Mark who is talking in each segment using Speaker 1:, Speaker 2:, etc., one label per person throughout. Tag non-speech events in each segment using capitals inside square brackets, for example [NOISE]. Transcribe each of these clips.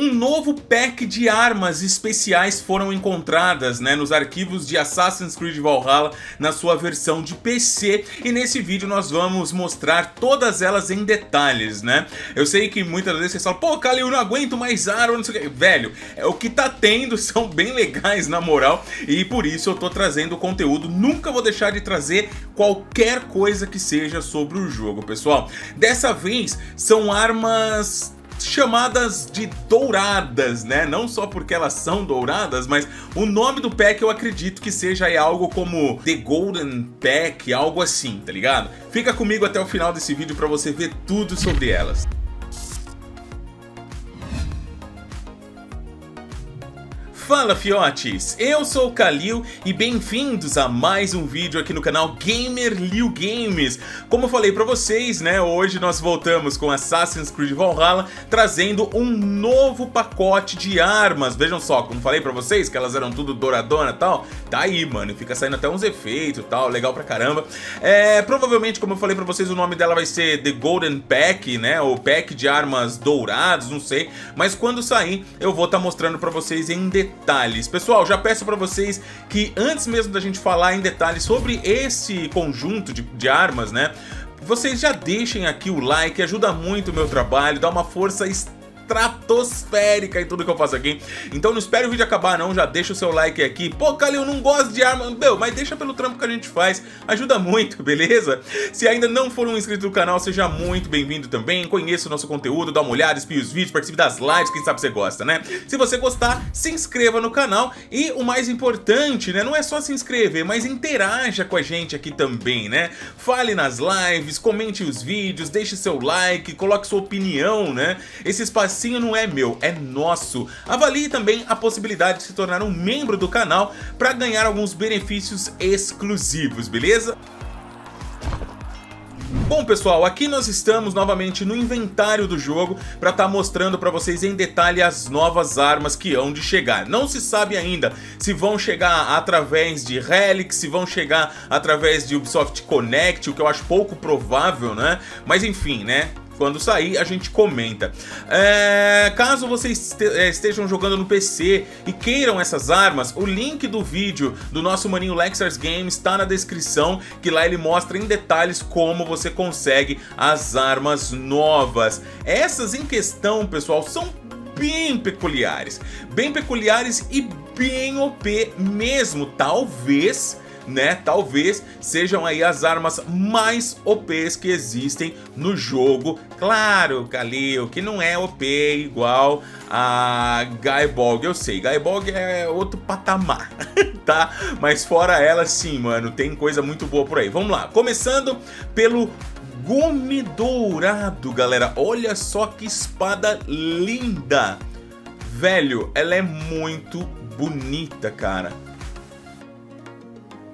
Speaker 1: Um novo pack de armas especiais foram encontradas né, nos arquivos de Assassin's Creed Valhalla na sua versão de PC e nesse vídeo nós vamos mostrar todas elas em detalhes, né? Eu sei que muitas vezes vocês falam, pô, Kali, eu não aguento mais arma, não sei o que. Velho, é o que tá tendo, [LAUGHS] são bem legais na moral e por isso eu tô trazendo conteúdo. Nunca vou deixar de trazer qualquer coisa que seja sobre o jogo, pessoal. Dessa vez são armas chamadas de douradas, né? Não só porque elas são douradas, mas o nome do pack eu acredito que seja algo como The Golden Pack, algo assim, tá ligado? Fica comigo até o final desse vídeo para você ver tudo sobre elas. Fala fiotes, eu sou o Kalil e bem-vindos a mais um vídeo aqui no canal Gamer Liu Games. Como eu falei pra vocês, né, hoje nós voltamos com Assassin's Creed Valhalla trazendo um novo pacote de armas. Vejam só, como falei pra vocês que elas eram tudo douradona e tal, tá aí mano, fica saindo até uns efeitos e tal, legal pra caramba. É, provavelmente, como eu falei pra vocês, o nome dela vai ser The Golden Pack, né, ou Pack de Armas Dourados, não sei. Mas quando sair, eu vou estar tá mostrando pra vocês em detalhes detalhes. Pessoal, já peço para vocês que antes mesmo da gente falar em detalhes sobre esse conjunto de, de armas, né? Vocês já deixem aqui o like, ajuda muito o meu trabalho, dá uma força estratosférica em tudo que eu faço aqui. Então não espere o vídeo acabar não, já deixa o seu like aqui. Pô, Calil, não gosto de arma. Meu, mas deixa pelo trampo que a gente faz. Ajuda muito, [LAUGHS] beleza? Se ainda não for um inscrito do canal, seja muito bem-vindo também. Conheça o nosso conteúdo, dá uma olhada, espie os vídeos, participe das lives, quem sabe você gosta, né? Se você gostar, se inscreva no canal. E o mais importante, né, não é só se inscrever, mas interaja com a gente aqui também, né? Fale nas lives, comente os vídeos, deixe seu like, coloque sua opinião, né? Esse espaço pedacinho não é meu, é nosso. Avalie também a possibilidade de se tornar um membro do canal para ganhar alguns benefícios exclusivos, beleza? Bom pessoal, aqui nós estamos novamente no inventário do jogo para estar tá mostrando para vocês em detalhe as novas armas que hão de chegar. Não se sabe ainda se vão chegar através de Relic, se vão chegar através de Ubisoft Connect, o que eu acho pouco provável, né? Mas enfim, né? Quando sair, a gente comenta. É, caso vocês é, estejam jogando no PC e queiram essas armas, o link do vídeo do nosso maninho Lexars Games está na descrição, que lá ele mostra em detalhes como você consegue as armas novas. Essas em questão, pessoal, são bem peculiares. Bem peculiares e bem OP mesmo. Talvez né? Talvez sejam aí as armas mais OPs que existem no jogo. Claro, Kalil, que não é OP igual a Gaibog, eu sei, Gaibog é outro patamar, [LAUGHS] tá? Mas fora ela, sim, mano, tem coisa muito boa por aí. Vamos lá, começando pelo Gume Dourado, galera. Olha só que espada linda. Velho, ela é muito bonita, cara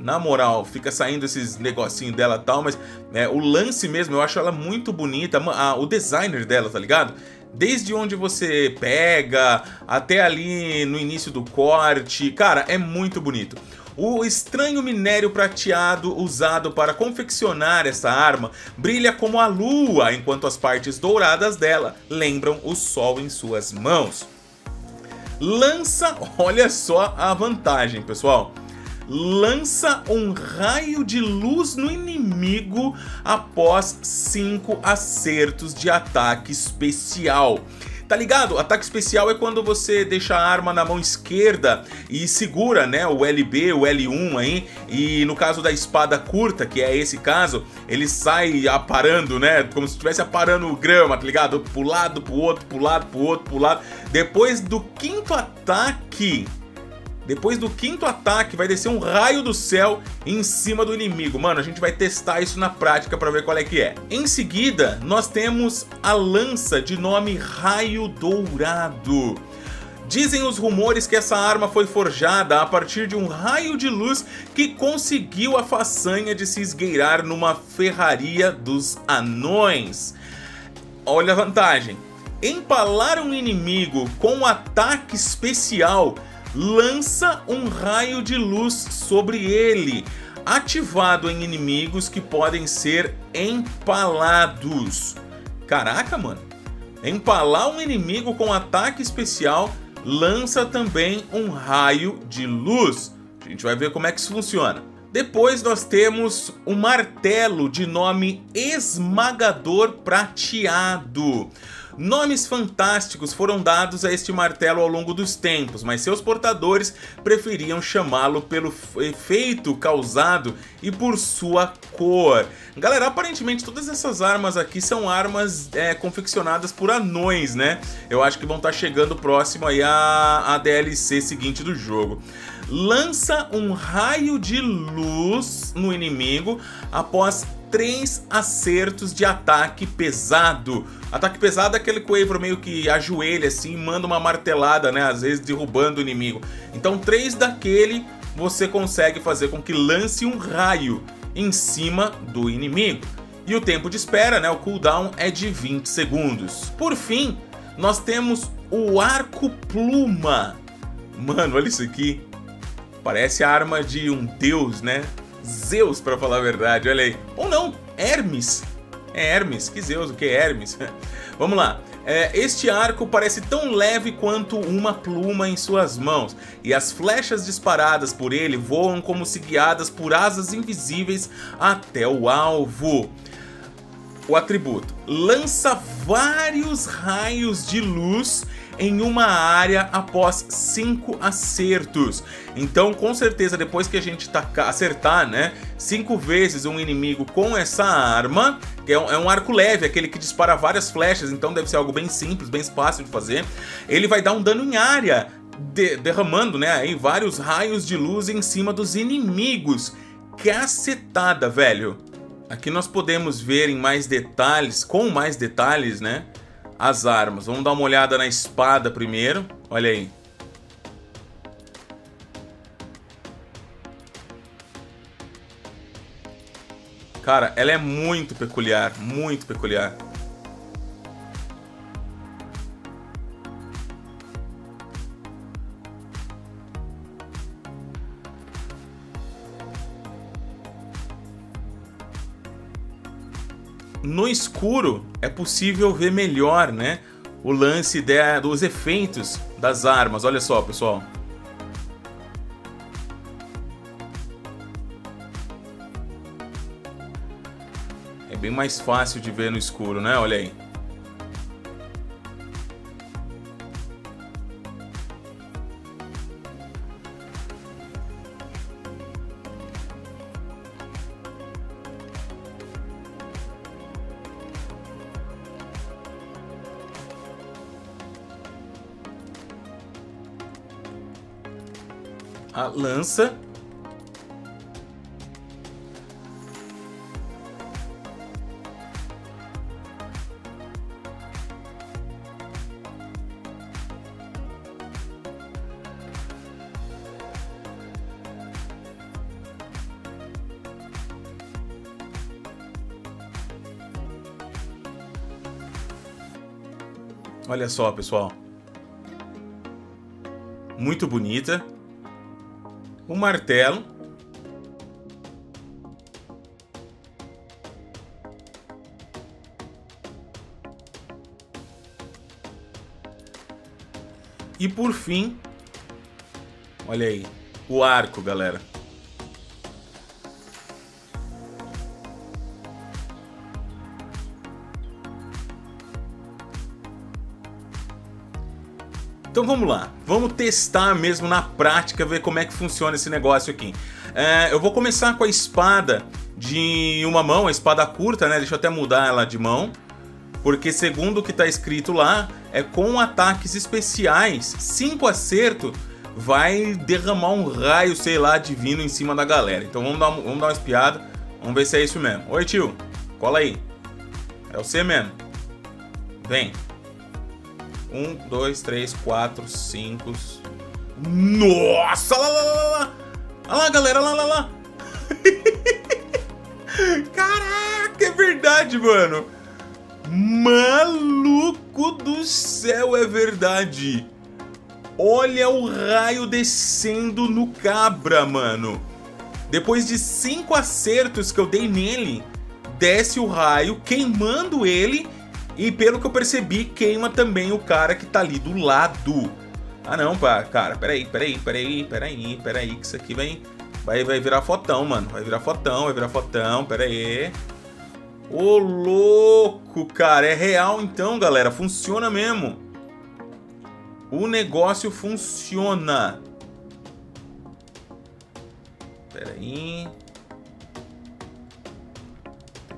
Speaker 1: na moral, fica saindo esses negocinhos dela tal, mas é, o lance mesmo, eu acho ela muito bonita, a, o designer dela, tá ligado? Desde onde você pega, até ali no início do corte, cara, é muito bonito. O estranho minério prateado usado para confeccionar essa arma brilha como a lua, enquanto as partes douradas dela lembram o sol em suas mãos. Lança, [LAUGHS] olha só a vantagem, pessoal lança um raio de luz no inimigo após 5 acertos de ataque especial. Tá ligado? Ataque especial é quando você deixa a arma na mão esquerda e segura, né, o LB, o L1 aí, e no caso da espada curta, que é esse caso, ele sai aparando, né, como se estivesse aparando grama, tá ligado? Pro lado, pro outro, pro lado, pro outro, pro lado. Depois do quinto ataque, depois do quinto ataque, vai descer um raio do céu em cima do inimigo. Mano, a gente vai testar isso na prática para ver qual é que é. Em seguida, nós temos a lança de nome Raio Dourado. Dizem os rumores que essa arma foi forjada a partir de um raio de luz que conseguiu a façanha de se esgueirar numa ferraria dos anões. Olha a vantagem. Empalar um inimigo com um ataque especial lança um raio de luz sobre ele, ativado em inimigos que podem ser empalados. Caraca, mano. Empalar um inimigo com ataque especial lança também um raio de luz. A gente vai ver como é que isso funciona. Depois nós temos o martelo de nome Esmagador Prateado. Nomes fantásticos foram dados a este martelo ao longo dos tempos, mas seus portadores preferiam chamá-lo pelo efeito causado e por sua cor. Galera, aparentemente todas essas armas aqui são armas é, confeccionadas por anões, né? Eu acho que vão estar tá chegando próximo aí a DLC seguinte do jogo lança um raio de luz no inimigo após três acertos de ataque pesado. Ataque pesado é aquele coevro meio que ajoelha assim, manda uma martelada, né? Às vezes derrubando o inimigo. Então, três daquele você consegue fazer com que lance um raio em cima do inimigo. E o tempo de espera, né? O cooldown é de 20 segundos. Por fim, nós temos o arco pluma. Mano, olha isso aqui. Parece a arma de um deus, né? Zeus, para falar a verdade, olha aí. Ou não, Hermes. É Hermes, que Zeus, o que é Hermes? [LAUGHS] Vamos lá. É, este arco parece tão leve quanto uma pluma em suas mãos, e as flechas disparadas por ele voam como se guiadas por asas invisíveis até o alvo. O atributo lança vários raios de luz em uma área após cinco acertos. Então, com certeza, depois que a gente tacar, acertar, né, cinco vezes um inimigo com essa arma, que é um, é um, arco leve, aquele que dispara várias flechas, então deve ser algo bem simples, bem fácil de fazer, ele vai dar um dano em área, de, derramando, né, aí vários raios de luz em cima dos inimigos. Cacetada, velho. Aqui nós podemos ver em mais detalhes, com mais detalhes, né? As armas. Vamos dar uma olhada na espada primeiro. Olha aí. Cara, ela é muito peculiar, muito peculiar. No escuro é possível ver melhor, né? O lance de, dos efeitos das armas. Olha só, pessoal. É bem mais fácil de ver no escuro, né? Olha aí. A lança. Olha só, pessoal. Muito bonita o martelo. E por fim, olha aí, o arco, galera. Então vamos lá, vamos testar mesmo na prática, ver como é que funciona esse negócio aqui. É, eu vou começar com a espada de uma mão, a espada curta, né? Deixa eu até mudar ela de mão. Porque segundo o que está escrito lá, é com ataques especiais, 5 acerto, vai derramar um raio, sei lá, divino em cima da galera. Então vamos dar, vamos dar uma espiada, vamos ver se é isso mesmo. Oi tio, cola aí. É você mesmo. Vem. Um, dois, três, quatro, cinco. Nossa! Lá, lá, lá, lá! Olha lá, galera, lá, lá, lá! [LAUGHS] Caraca, é verdade, mano! Maluco do céu, é verdade! Olha o raio descendo no cabra, mano! Depois de cinco acertos que eu dei nele, desce o raio, queimando ele E pelo que eu percebi, queima também o cara que tá ali do lado. Ah não, pá, cara, peraí, peraí, peraí, peraí, peraí, que isso aqui vai, vai, vai virar fotão, mano. Vai virar fotão, vai virar fotão, peraí. Ô louco, cara, é real então, galera, funciona mesmo. O negócio funciona. Peraí.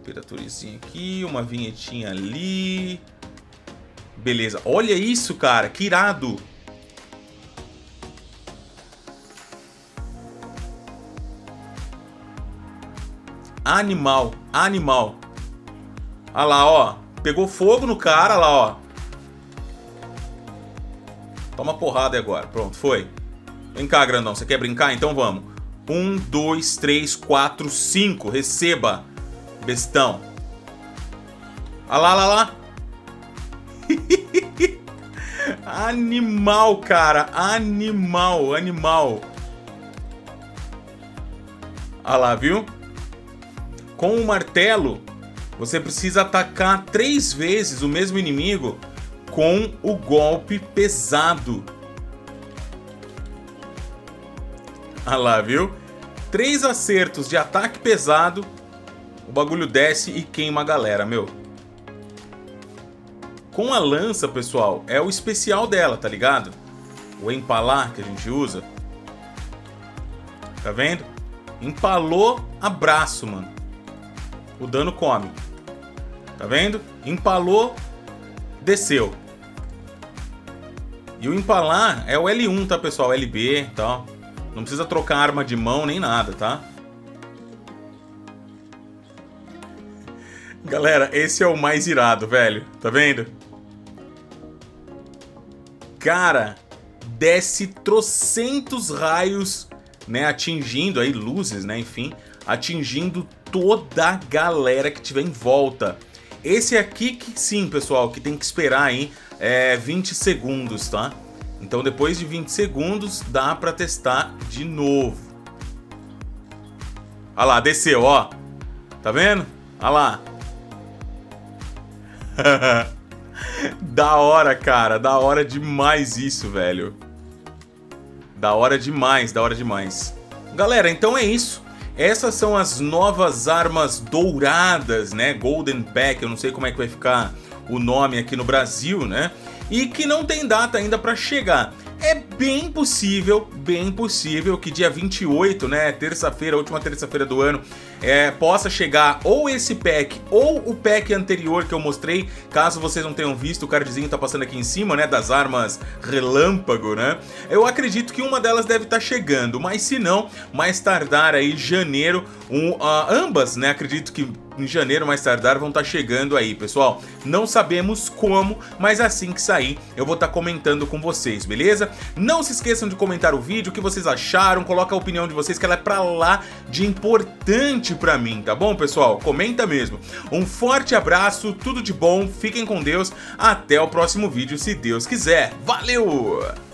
Speaker 1: Temperaturazinha aqui, uma vinhetinha ali. Beleza. Olha isso, cara. Que irado. Animal. Animal. Olha lá, ó. Pegou fogo no cara, lá, ó. Toma porrada agora. Pronto, foi. Vem cá, grandão. Você quer brincar? Então vamos. Um, dois, três, quatro, cinco. Receba. Bestão. Olha lá, lá, lá. [LAUGHS] animal, cara. Animal, animal. Olha lá, viu? Com o martelo, você precisa atacar três vezes o mesmo inimigo com o golpe pesado. Olha lá, viu? Três acertos de ataque pesado o bagulho desce e queima a galera, meu. Com a lança, pessoal, é o especial dela, tá ligado? O empalar que a gente usa. Tá vendo? Empalou, abraço, mano. O dano come. Tá vendo? Empalou, desceu. E o empalar é o L1, tá, pessoal? LB e tal. Não precisa trocar arma de mão nem nada, tá? Galera, esse é o mais irado, velho. Tá vendo? Cara, desce trocentos raios, né? Atingindo aí luzes, né? Enfim, atingindo toda a galera que tiver em volta. Esse aqui que sim, pessoal, que tem que esperar aí é 20 segundos, tá? Então depois de 20 segundos dá pra testar de novo. Olha lá, desceu, ó. Tá vendo? Olha lá. [LAUGHS] da hora, cara. Da hora demais isso, velho. Da hora demais, da hora demais. Galera, então é isso. Essas são as novas armas douradas, né? Golden Pack, eu não sei como é que vai ficar o nome aqui no Brasil, né? E que não tem data ainda para chegar. É bem possível, bem possível que dia 28, né, terça-feira, última terça-feira do ano, é, possa chegar ou esse pack ou o pack anterior que eu mostrei, caso vocês não tenham visto, o cardzinho tá passando aqui em cima, né, das armas relâmpago, né? Eu acredito que uma delas deve estar tá chegando, mas se não, mais tardar aí janeiro, um, uh, ambas, né, acredito que em janeiro mais tardar vão estar tá chegando aí, pessoal. Não sabemos como, mas assim que sair eu vou estar tá comentando com vocês, beleza? Não se esqueçam de comentar o vídeo, o que vocês acharam, coloca a opinião de vocês que ela é pra lá de importante pra mim, tá bom, pessoal? Comenta mesmo. Um forte abraço, tudo de bom, fiquem com Deus, até o próximo vídeo, se Deus quiser. Valeu!